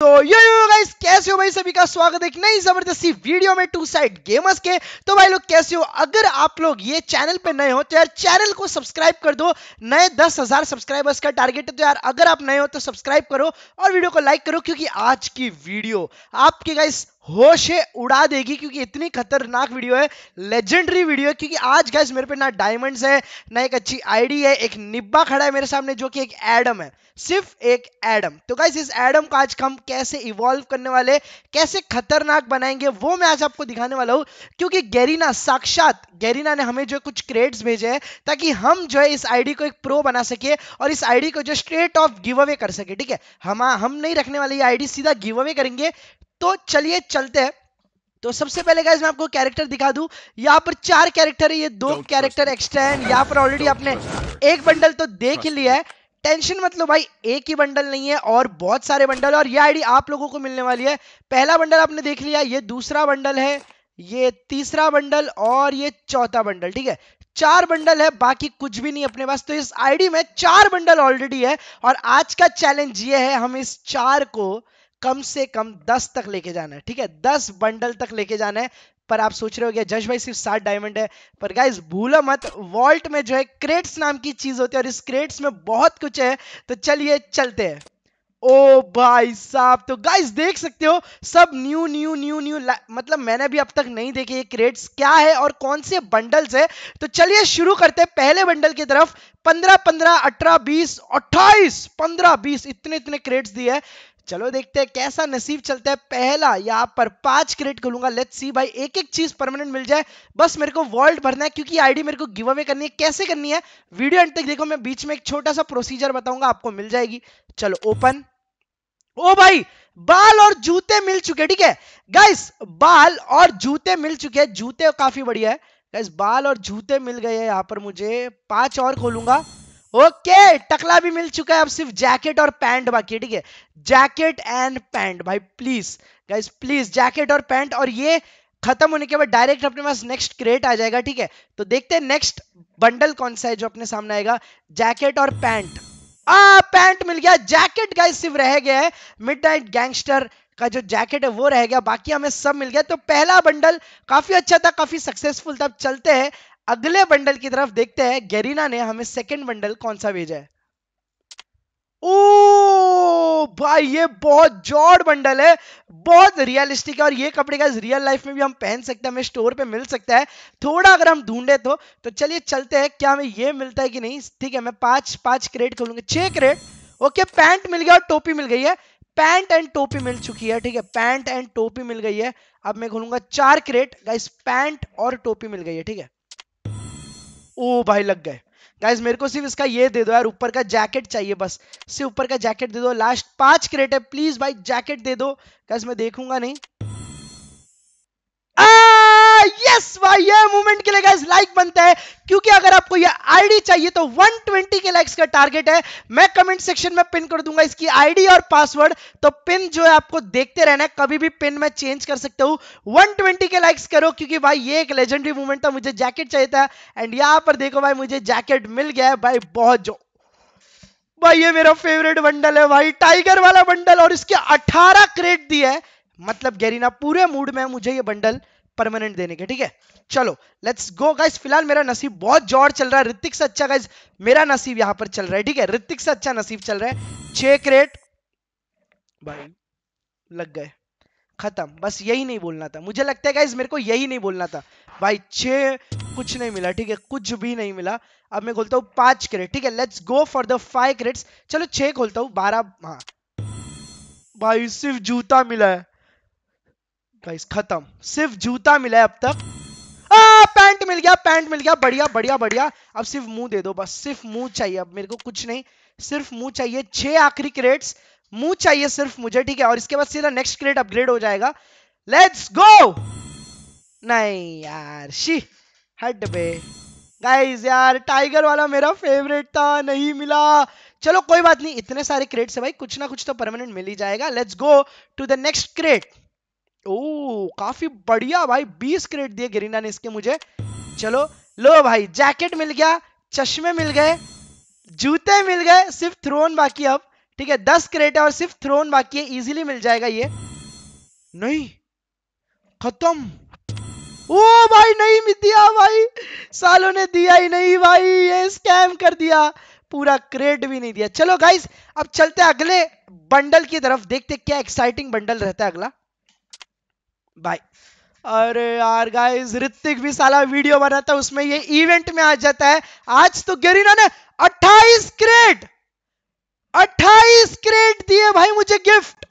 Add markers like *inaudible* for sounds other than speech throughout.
तो यो yo guys कैसे हो भाई सभी का स्वागत है एक नई ज़बरदस्ती वीडियो में टू साइड गेमर्स के। तो भाई लोग, कैसे हो? अगर आप लोग ये चैनल पे नए हो तो यार चैनल को सब्सक्राइब कर दो। नए दस हज़ार सब्सक्राइबर्स का टारगेट है तो यार अगर आप नए हो तो सब्सक्राइब करो और वीडियो को लाइक करो, क्योंकि आज की वीडियो आपके गाइस होश है उड़ा देगी, क्योंकि इतनी खतरनाक वीडियो है लेजेंडरी वीडियो है, क्योंकि आज गैस मेरे पे ना डायमंड्स है, ना एक अच्छी आईडी है, एक निब्बा खड़ा है मेरे सामने, जो कि एक एडम है, सिर्फ़ एक एडम तो गाइस इस एडम को आज हम कैसे इवॉल्व करने वाले, कैसे खतरनाक बनाएँगे, वो मैं आज आपको दिखाने वाला हूँ, क्योंकि गैरीना साक्षात गैरीना ने हमें जो कुछ क्रेड्स भेजे हैं, ताकि हम जो है इस आईडी को एक प्रो बना सके, और इस आईडी को जो स्ट्रेट ऑफ़ गिव अवे कर सके, ठीक है? हम हम नहीं रखने वाले ये आईडी सीधा गिव अवे करेंगे तो चलिए चलते हैं। तो सबसे पहले गाइज़ मैं आपको कैरेक्टर दिखा दूँ। यहाँ पर चार कैरेक्टर है ये दो कैरेक्टर एक्स्ट्रा है। यहाँ पर ऑलरेडी आपने एक बंडल तो देख ही लिया है। टेंशन मतलब भाई एक ही बंडल नहीं है और बहुत सारे बंडल और ये आईडी आप लोगों को मिलने वाली है। पहला बंडल आपने देख लिया ये दूसरा बंडल है ये तीसरा बंडल और ये चौथा बंडल ठीक है? चार बंडल है बाकी कुछ भी नहीं अपने पास। तो इस आईडी में चार बंडल ऑलरेडी है। और आज का चैलेंज ये है हम इस चार को कम से कम दस तक लेके जाना है, ठीक है? दस बंडल तक लेके जाना है, पर आप सोच रहे हो गया जश भाई, सिर्फ़ सात डायमंड है। पर गाइस भूलो मत वॉल्ट में जो है क्रेट्स नाम की चीज़ होती है और इस क्रेट्स में बहुत कुछ है तो चलिए चलते हैं। ओ भाई साहब तो गाइस देख सकते हो, सब न्यू न्यू न्यू न्यू मतलब मैंने भी अब तक नहीं देखे ये क्रेट्स क्या है और कौन से बंडल्स है? तो चलिए शुरू करते हैं पहले बंडल की तरफ़। पंद्रह पंद्रह, अठारह, बीस, अट्ठाईस, पंद्रह, बीस, इतने इतने क्रेट्स दिए है। चलो देखते हैं कैसा नसीब चलता है। पहला यहाँ पर पाँच क्रेट खोलूँगा। लेट्स सी भाई एक एक चीज़ परमानेंट मिल जाए। बस मेरे को वर्ल्ड भरना है क्योंकि आईडी मेरे को गिव अवे करनी है। कैसे करनी है? वीडियो एंड तक देखो, मैं बीच में एक छोटा सा प्रोसीजर बताऊँगा, आपको मिल जाएगी। चलो, ओपन। ओ भाई, बाल और जूते मिल चुके, ठीक है? गाइस बाल और जूते मिल चुके हैं। जूते काफ़ी बढ़िया है। गाइस बाल और जूते मिल गए हैं यहाँ पर मुझे। पाँच और खोलूँगा। ओके, टकला भी मिल चुका है। अब सिर्फ़ जैकेट और पैंट बाकी है, ठीक है? जैकेट एंड पैंट भाई प्लीज़ गाइस प्लीज़ जैकेट और पैंट और ये खत्म होने के बाद डायरेक्ट अपने पास नेक्स्ट क्रेट आ जाएगा, ठीक है? तो देखते हैं नेक्स्ट बंडल कौन सा है जो अपने सामने आएगा। जैकेट और पैंट आ, पैंट मिल गया, जैकेट गाइस सिर्फ़ रह गया है मिड नाइट गैंगस्टर का जो जैकेट है वो रह गया, बाकी हमें सब मिल गया। तो पहला बंडल काफ़ी अच्छा था, काफ़ी सक्सेसफुल था। चलते हैं, अगले बंडल की तरफ़ देखते हैं, गेरीना ने हमें सेकंड बंडल कौन सा भेजा है। ओ भाई, ये बहुत जॉड बंडल है। बहुत रियलिस्टिक है और ये कपड़े का रियल लाइफ में भी हम पहन सकते हैं, हमें स्टोर पे मिल सकता है। थोड़ा अगर हम ढूंढे तो तो चलिए चलते हैं, क्या हमें ये मिलता है कि नहीं? ठीक है, मैं पाँच पाँच क्रेट खोलूँगा। छह क्रेट ओके पैंट मिल गया और टोपी मिल गई है। पैंट एंड टोपी मिल चुकी है, ठीक है। पैंट एंड टोपी मिल गई है। अब मैं खोलूँगा चार क्रेट गाइस पैंट और टोपी मिल गई है, ठीक है। ओ भाई, लग गए। गाइज़ मेरे को सिर्फ़ इसका ये दे दो यार, ऊपर का जैकेट चाहिए बस। सिर्फ़ ऊपर का जैकेट दे दो। लास्ट पाँच क्रेट है प्लीज़ भाई जैकेट दे दो। गाइज़ मैं देखूँगा नहीं। यस भाई ये मूवमेंट के लिए गाइस लाइक बनता है, क्योंकि अगर आपको ये आईडी चाहिए तो 120 के लाइक्स का टारगेट है। मैं कमेंट सेक्शन में पिन कर दूँगा इसकी आईडी और पासवर्ड तो पिन जो है, आपको देखते रहना है, कभी भी पिन मैं चेंज कर सकता हूँ। 120 के लाइक्स करो, क्योंकि भाई, ये एक लेजेंडरी मूवमेंट था, मुझे जैकेट चाहिए था। एंड यहाँ पर देखो भाई, मुझे जैकेट मिल गया है, भाई, बहुत जो। भाई, ये मेरा फेवरेट बंडल है भाई टाइगर वाला बंडल और इसके 18 क्रेट दिए मतलब गैरीना पूरे मूड में मुझे ये बंडल परमानेंट देने के ठीक है? चलो लेट्स गो गाइस फ़िलहाल मेरा नसीब बहुत ज़ोर चल रहा है। ऋतिक से अच्छा गाइस मेरा नसीब यहाँ पर चल रहा है ठीक है? ऋतिक से अच्छा नसीब चल रहा है। छह क्रेट भाई। लग गए। खत्म। बस यही नहीं बोलना था। मुझे लगता है गाइस मेरे को यही नहीं बोलना था। भाई छह कुछ नहीं मिला ठीक है? कुछ भी नहीं मिला। अब मैं खोलता हूँ पाँच क्रेट ठीक है? Let's go for the five crates चलो छह खोलता हूँ। बारह हाँ। भाई सिर्फ़ जूता मिला है। गाइस खत्म। सिर्फ़ जूता मिला है अब तक। आ, पैंट मिल गया पैंट मिल गया। बढ़िया बढ़िया बढ़िया। अब सिर्फ़ मुँह दे दो बस। सिर्फ़ मुँह चाहिए। अब मेरे को कुछ नहीं। सिर्फ़ मुँह चाहिए। छह आखिरी क्रेड्स मुँह चाहिए सिर्फ़ मुझे ठीक है? और इसके बाद सीधा नेक्स्ट क्रेड अपग्रेड हो जाएगा। लेट्स गो नहीं यार शी हट बे। गाइस यार टाइगर वाला मेरा फेवरेट था। नहीं मिला। चलो कोई बात नहीं। इतने सारे क्रेड्स है भाई। कुछ ना कुछ तो परमानेंट मिल ही जाएगा। Let's go to the next crate ओ काफ़ी बढ़िया भाई, बीस क्रेट दिए गिरिना ने इसके मुझे। चलो, लो भाई जैकेट मिल गया, चश्मे मिल गए, जूते मिल गए, सिर्फ़ थ्रोन बाकी अब, ठीक है, दस क्रेट है और सिर्फ़ थ्रोन बाकी है इजीली मिल जाएगा ये। नहीं, खत्म। ओ भाई, नहीं दिया भाई, सालों ने दिया ही नहीं भाई, ये स्कैम कर दिया, पूरा क्रेड भी नहीं दिया। चलो गाइस अब चलते अगले बंडल की तरफ़, देखते क्या एक्साइटिंग बंडल रहता है अगला। बाय अरे यार गाइस ऋतिक भी साला वीडियो बनाता है, उसमें ये इवेंट में आ जाता है। आज तो गेरीना ने 28 क्रेड 28 क्रेड दिए भाई मुझे गिफ्ट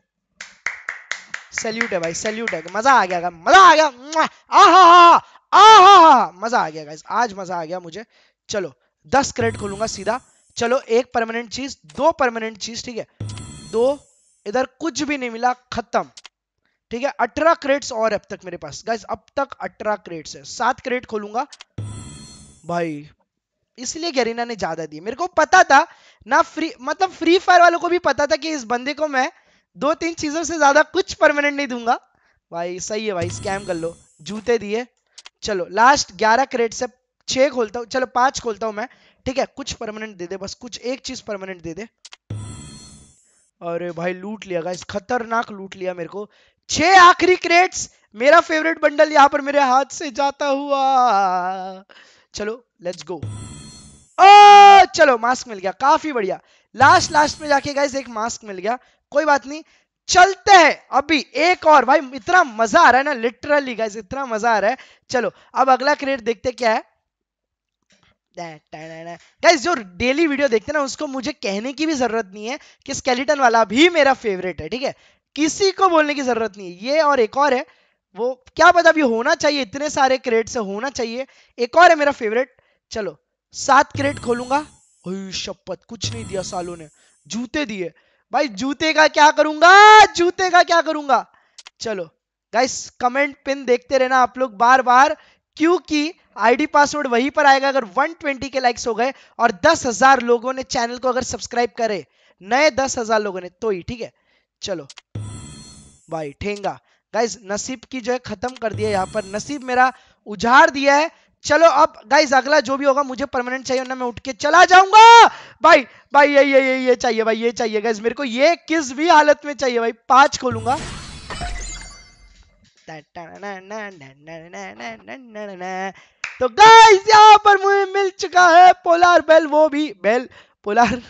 सैल्यूट है भाई सैल्यूट है। मज़ा आ गया, मज़ा आ गया। आहा आहा मज़ा आ गया गाइस आज मज़ा आ गया मुझे। चलो, दस क्रेडिट खोलूँगा सीधा। चलो, एक परमानेंट चीज़ दो परमानेंट चीज़ ठीक है। दो, इधर कुछ भी नहीं मिला, खत्म। ठीक है? अठारह क्रेट्स और अब तक मेरे पास। गाइस अब तक अठारह क्रेड्स है। सात क्रेड खोलूँगा। भाई, इसलिए गरीना ने ज़्यादा दी मेरे को पता था ना फ्री मतलब फ्री फायर वालों को भी पता था कि इस बंदे को मैं दो तीन चीज़ों से ज़्यादा कुछ परमानेंट नहीं दूँगा। भाई, सही है भाई स्कैम कर लो। जूते दिए। चलो लास्ट ग्यारह क्रेट से छह खोलता हूँ। चलो, पाँच खोलता हूँ मैं। ठीक है? कुछ परमानेंट दे दे, बस कुछ एक चीज़ परमानेंट दे दे। अरे भाई, लूट लिया गाइस खतरनाक लूट लिया मेरे को। छह आखिरी क्रेट्स मेरा फेवरेट बंडल यहाँ पर मेरे हाथ से जाता हुआ। चलो लेट्स गो ओ, चलो मास्क मिल गया, काफ़ी बढ़िया। लास्ट लास्ट में जाके गाइस एक मास्क मिल गया, कोई बात नहीं। चलते हैं, अभी एक और, भाई, इतना मज़ा आ रहा है ना लिटरली गाइस इतना मज़ा आ रहा है। चलो, अब अगला क्रेट देखते क्या है। गाइस जो डेली वीडियो देखते हैं ना, उसको मुझे कहने की भी ज़रूरत नहीं है कि स्केलेटन वाला भी मेरा फेवरेट है, ठीक है? किसी को बोलने की ज़रूरत नहीं है। ये और एक और है, वो क्या पता अभी होना चाहिए, इतने सारे क्रेड से होना चाहिए। एक और है मेरा फेवरेट चलो, सात क्रेड खोलूँगा। शपथ, कुछ नहीं दिया सालों ने, जूते दिए। भाई, जूते का क्या करूँगा, जूते का क्या करूँगा? चलो गाइस कमेंट पिन देखते रहना आप लोग बार बार, क्योंकि आईडी पासवर्ड वहीं पर आएगा अगर 120 के लाइक्स हो गए और दस हज़ार लोगों ने चैनल को अगर सब्सक्राइब करे, नए दस हज़ार लोगों ने तो ही, ठीक है? चलो भाई ठेंगा गाइज़ नसीब की जो है खत्म कर दिया यहाँ पर नसीब मेरा उजाड़ दिया है चलो अब गाइज़ अगला जो भी होगा मुझे परमानेंट चाहिए ना मैं उठ के चला जाऊँगा भाई भाई ये ये ये ये चाहिए भाई ये चाहिए गाइस मेरे को ये किस भी हालत में चाहिए भाई पाँच खोलूँगा तो गाइज़ यहाँ पर मुझे मिल चुका है पोलार बेल वो भी bear polar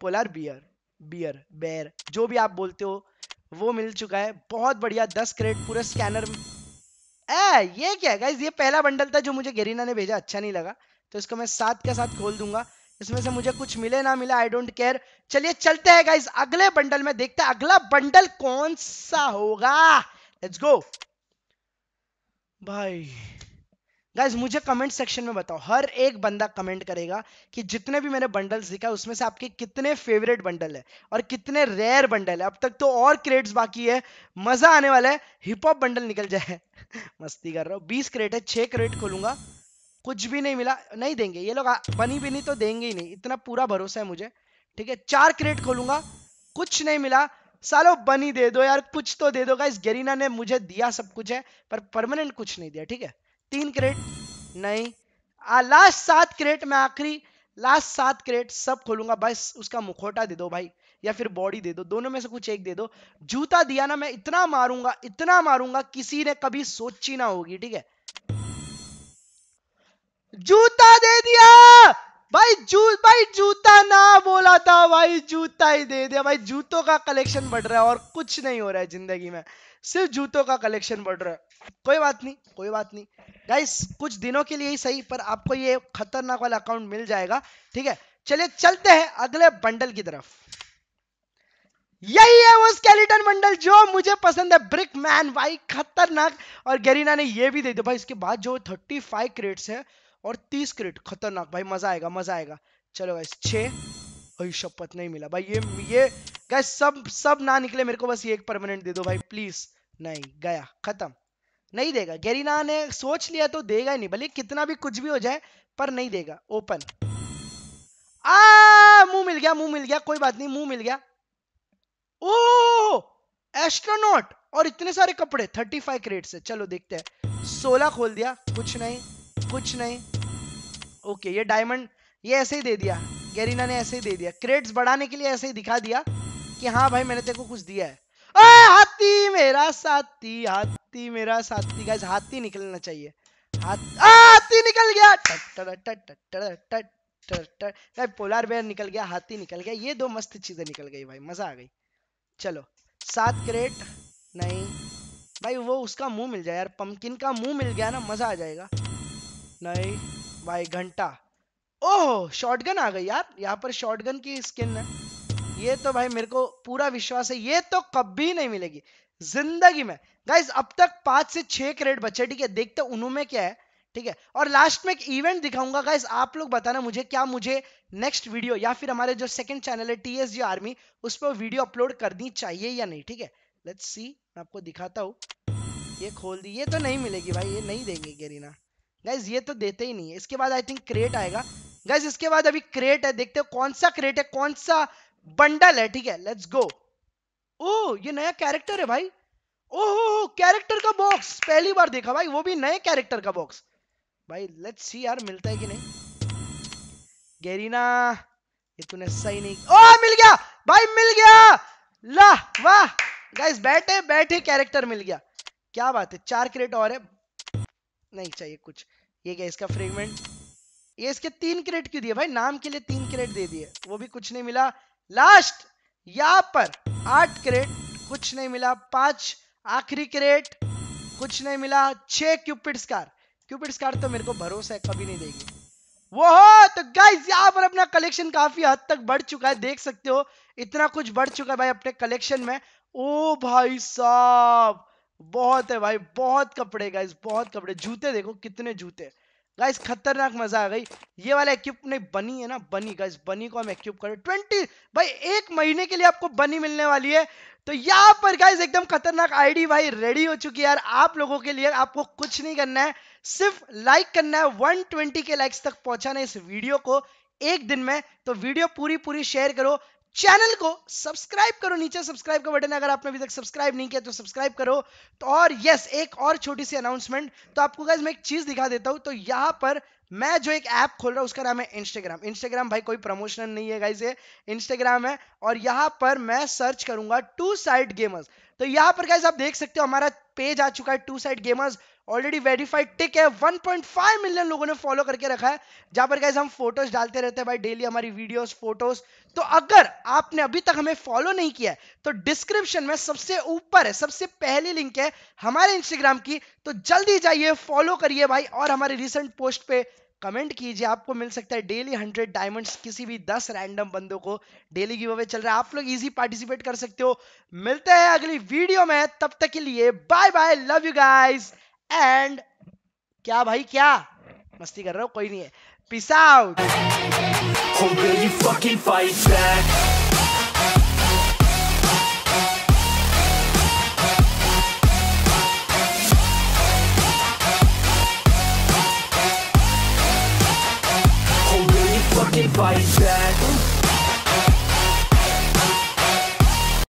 polar bear bear bear जो भी आप बोलते हो वो मिल चुका है। बहुत बढ़िया दस क्रेड पूरे स्कैनर ए, ये क्या है गाइस ये पहला बंडल था जो मुझे गेरीना ने भेजा अच्छा नहीं लगा। तो इसको मैं साथ के साथ खोल दूँगा। इसमें से मुझे कुछ मिले ना मिले आई डोंट केयर चलिए चलते हैं गाइज़ अगले बंडल में देखते हैं अगला बंडल कौन सा होगा? लेट्स गो भाई। गाइज़ मुझे कमेंट सेक्शन में बताओ। हर एक बंदा कमेंट करेगा कि जितने भी मैंने बंडल्स दिखा उसमें से आपके कितने फेवरेट बंडल है और कितने रेयर बंडल है। अब तक तो और क्रेड्स बाकी है। मज़ा आने वाला है। हिप हॉप बंडल निकल जाए। *laughs* मस्ती कर रहा हूँ। बीस क्रेट है, छह क्रेट खोलूँगा। कुछ भी नहीं मिला। नहीं देंगे। ये लोग बनी भी नहीं तो देंगे ही नहीं। इतना पूरा भरोसा है मुझे। ठीक है? चार क्रेट खोलूँगा। कुछ नहीं मिला। सालो, बनी दे दो यार। कुछ तो दे दो। गाइस गेरीना ने मुझे दिया सब कुछ है, पर परमानेंट कुछ नहीं दिया। ठीक है? तीन क्रेट? नहीं। आ, लास्ट सात क्रेट में आखिरी लास्ट सात क्रेट सब खोलूँगा। बस उसका मुखोटा दे दो भाई या फिर बॉडी दे दो। दोनों में से कुछ एक दे दो। जूता दिया ना मैं इतना मारूँगा इतना मारूँगा किसी ने कभी सोची ना होगी ठीक है? जूता दे दिया! भाई जू भाई जूता ना बोला था भाई जूता ही दे दिया। भाई जूतों का कलेक्शन बढ़ रहा है और कुछ नहीं हो रहा है ज़िंदगी में। सिर्फ़ जूतों का कलेक्शन बढ़ रहा है। कोई बात नहीं, कोई बात नहीं। गाइस कुछ दिनों के लिए ही सही, पर आपको ये खतरनाक वाला अकाउंट मिल जाएगा। ठीक है, चलिए चलते हैं अगले बंडल की तरफ़। यही है वो स्केलेटन बंडल जो मुझे पसंद है ब्रिक मैन भाई, खतरनाक। और गरीना ने ये भी दे दिया। भाई, इसके बाद जो 35 क्रेट्स है और 30 क्रेट खतरनाक। भाई, मज़ा आएगा मज़ा आएगा। चलो गाइस भाई शपथ नहीं मिला। भाई, ये ये गाइस सब सब ना निकले मेरे को, बस ये एक परमानेंट दे दो। भाई प्लीज़ नहीं, गया, खत्म। नहीं देगा। गेरीना ने सोच लिया तो देगा ही नहीं भले कितना भी कुछ भी हो जाए पर नहीं देगा। ओपन आ मुँह मिल गया मुँह मिल गया कोई बात नहीं मुँह मिल गया। ओ एस्ट्रोनॉट और इतने सारे कपड़े थर्टी फाइव क्रेट से। चलो देखते हैं। सोलह खोल दिया कुछ नहीं कुछ नहीं। ओके ये डायमंड ये ऐसे ही दे दिया। गेरीना ने ऐसे ही दे दिया। क्रेड्स बढ़ाने के लिए ऐसे ही दिखा दिया कि हाँ भाई मैंने तेरे को कुछ दिया है। आ, हाथी मेरा साथी हाथी। मेरा साथी गाइस हाथी निकलना चाहिए। हाथ हाथी निकल गया। भाई पोलार बेयर निकल गया, हाथी निकल गया। ये दो मस्त चीज़ें निकल गई भाई, मज़ा आ गई। चलो, सात क्रेट नहीं। भाई, वो उसका मुँह मिल जाए यार पंकिन का मुँह मिल गया ना, मज़ा आ जाएगा। नहीं, भाई, घंटा। ओह शॉटगन आ गई यार। यहाँ पर शॉटगन की स्किन है। ये तो भाई, मेरे को पूरा विश्वास है। ये तो कभी नहीं मिलेगी। ज़िंदगी में। गाइज़ अब तक पाँच से छह क्रेड बचे, ठीक है? देखते उन्होंने क्या है, ठीक है? और लास्ट में एक इवेंट दिखाऊँगा गाइज़ आप लोग बताना मुझे क्या मुझे नेक्स्ट वीडियो या फिर हमारे जो सेकंड चैनल है टीएसजी आर्मी उस पर वीडियो अपलोड करनी चाहिए या नहीं, ठीक है? लेट्स सी मैं आपको दिखाता हूँ। ये खोल दी, ये तो नहीं मिलेगी भाई, ये नहीं देंगे गेरीना गाइज़ ये तो देते ही नहीं है। इसके बाद आई थिंक क्रेट आएगा। गाइज़ इसके बाद अभी क्रेट है, देखते हो कौन सा क्रेट है, कौन सा बंडल है, ठीक है? लेट्स गो ओ ये नया कैरेक्टर है भाई। ओहो कैरेक्टर का बॉक्स पहली बार देखा भाई, वो भी नए कैरेक्टर का बॉक्स भाई लेट्स सी यार, मिलता है कि नहीं। गेरीना, ये तूने सही नहीं ओ मिल गया! भाई, मिल गया! ला, वाह! गाइस बैठे बैठे कैरेक्टर मिल गया। क्या बात है, चार क्रेट और है। नहीं चाहिए कुछ। ये क्या, इसका फ्रेगमेंट ये इसके तीन क्रेट क्यों दिए? भाई, नाम के लिए तीन क्रेट दे दिए। वो भी कुछ नहीं मिला। लास्ट यहाँ पर आठ क्रेट कुछ नहीं मिला पाँच। आखिरी क्रेट कुछ नहीं मिला छह क्यूपिड स्कार क्यूपिड स्कार तो मेरे को भरोसा है, कभी नहीं देगी। वो हो तो गाइस यहाँ पर अपना कलेक्शन काफ़ी हद तक बढ़ चुका है, देख सकते हो। इतना कुछ बढ़ चुका है भाई अपने कलेक्शन में। ओ भाई साहब, बहुत है भाई, बहुत कपड़े गाइस बहुत कपड़े। जूते देखो, कितने जूते। गाइस खतरनाक मज़ा आ गई। ये वाला एक्यूप नहीं बनी है ना बनी गाइस बनी को हम एक्यूप करें। ट्वेंटी भाई, एक महीने के लिए आपको बनी मिलने वाली है। तो यहाँ पर गाइस एकदम खतरनाक आईडी भाई रेडी हो चुकी है यार। आप लोगों के लिए आपको कुछ नहीं करना है। सिर्फ़ लाइक करना है। 120 के लाइक्स तक पहुंचाना है इस वीडियो को एक दिन में। तो वीडियो पूरी पूरी शेयर करो। चैनल को सब्सक्राइब करो, नीचे सब्सक्राइब का बटन अगर आपने अभी तक सब्सक्राइब नहीं किया तो सब्सक्राइब करो। तो और यस एक और छोटी सी अनाउंसमेंट तो आपको मैं एक चीज़ दिखा देता हूँ तो यहाँ पर मैं जो एक ऐप खोल रहा हूँ, उसका नाम है इंस्टाग्राम इंस्टाग्राम भाई कोई प्रमोशन नहीं है गाइज़ ये इंस्टाग्राम है, और यहाँ पर मैं सर्च करूँगा टू साइड गेमर्स तो यहाँ पर गाइज़ आप देख सकते हो, हमारा पेज आ चुका है two side gamers already verified tick है। 1.5 मिलियन लोगों ने फॉलो करके रखा है। जहाँ पर गाइज़ हम फ़ोटोज़ डालते रहते हैं भाई डेली हमारी वीडियोस फ़ोटोज़ तो अगर आपने अभी तक हमें फॉलो नहीं किया है तो डिस्क्रिप्शन में सबसे ऊपर है, सबसे पहली लिंक है हमारे इंस्टाग्राम की। तो जल्दी जाइए फॉलो करिए भाई और हमारे रिसेंट पोस्ट पे कमेंट कीजिए। आपको मिल सकता है डेली हंड्रेड डायमंड्स किसी भी दस रैंडम बंदों को। डेली गिव अवे चल रहा है। आप लोग इजी पार्टिसिपेट कर सकते हो। मिलते हैं अगली वीडियो में। तब तक के लिए bye bye love you guys and क्या भाई, क्या? मस्ती कर रहे हो? कोई नहीं है। Peace out Fight back.